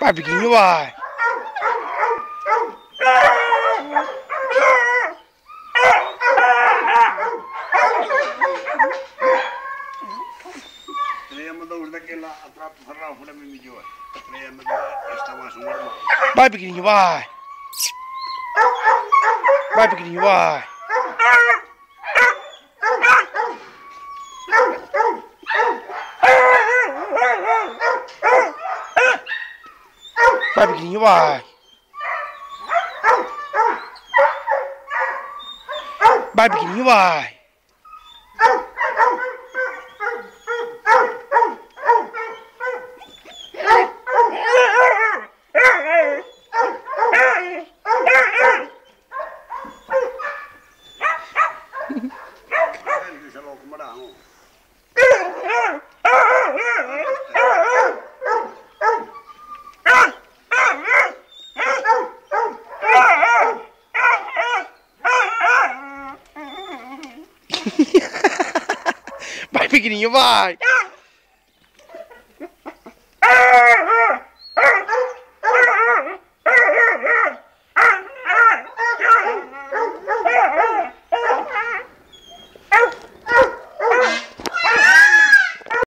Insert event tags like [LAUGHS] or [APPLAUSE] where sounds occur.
Vai, pequenininho, vai. Vai, pequenininho, vai. Vai, pequenininho, vai. Vai, pequenininho, vai. Vai, pequenininho, vai. Marão. [LAUGHS] Vai, pequenininho, vai.